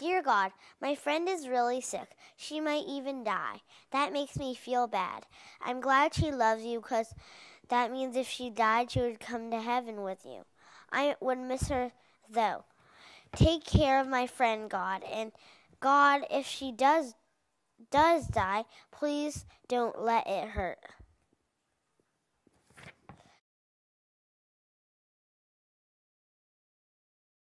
Dear God, my friend is really sick. She might even die. That makes me feel bad. I'm glad she loves you because that means if she died, she would come to heaven with you. I would miss her though. Take care of my friend, God, and God, if she does does die, please don't let it hurt.